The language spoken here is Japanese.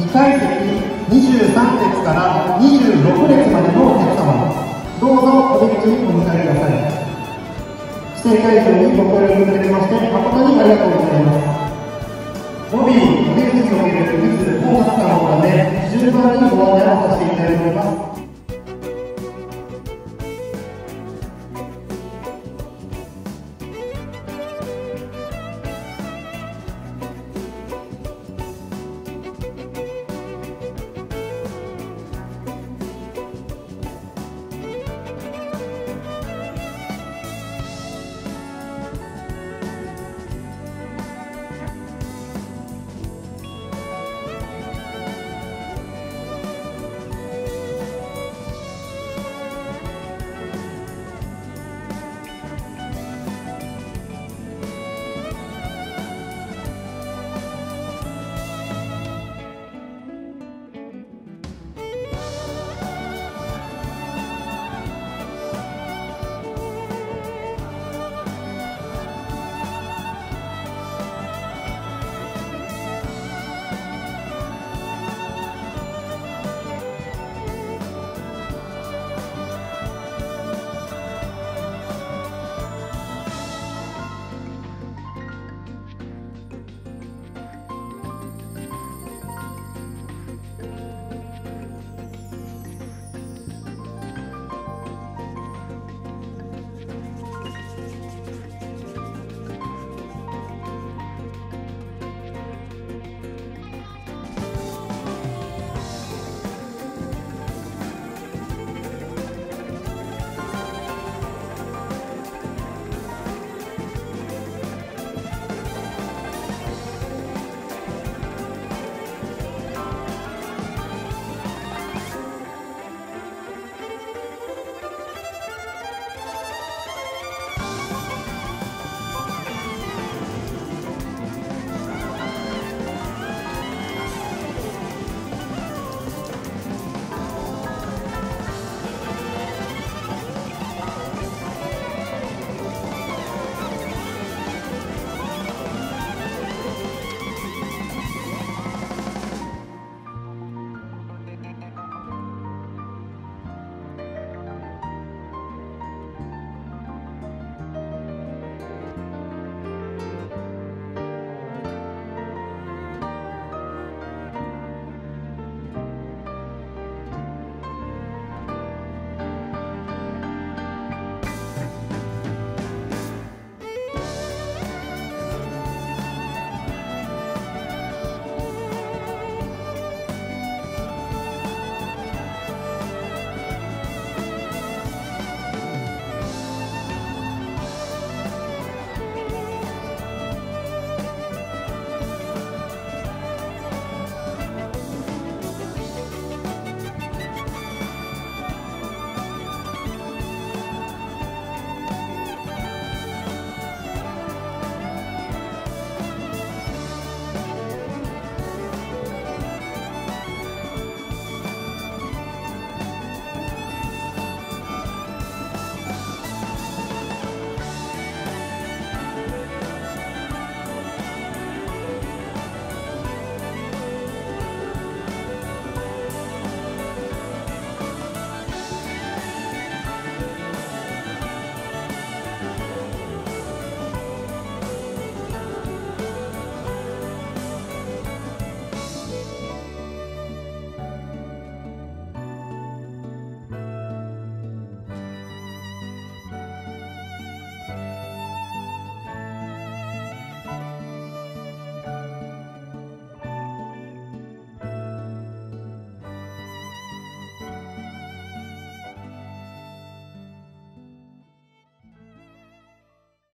2階席23列から26列までのお客様。どうぞお席にお迎えください指定会場にご協力いただきまして誠にありがとうございます。ロビー、お出口における密、スターのため順番にご案内をさせていただいております。